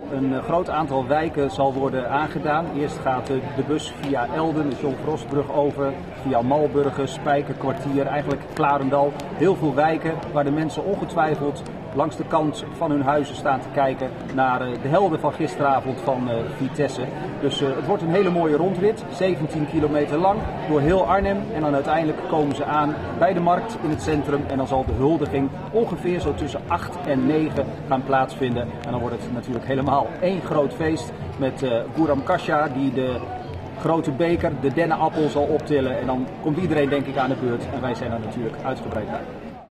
Een eh, groot aantal wijken zal worden aangedaan. Eerst gaat de, bus via Elden, de John over, via Malburgen, Spijkerkwartier, eigenlijk Klarendal. Heel veel wijken waar de mensen ongetwijfeld langs de kant van hun huizen staan te kijken naar eh, de helden van gisteravond van eh, Vitesse. Dus eh, het wordt een hele mooie rondrit, 17 kilometer lang, door heel Arnhem. En dan uiteindelijk komen ze aan bij de markt in het centrum. En dan zal de huldiging ongeveer zo tussen 8 en 9 gaan plaatsvinden. En dan wordt het natuurlijk helemaal één groot feest met Guram Kasha die de grote beker, de dennenappel zal optillen. En dan komt iedereen denk ik aan de beurt. En wij zijn er natuurlijk uitgebreid bij.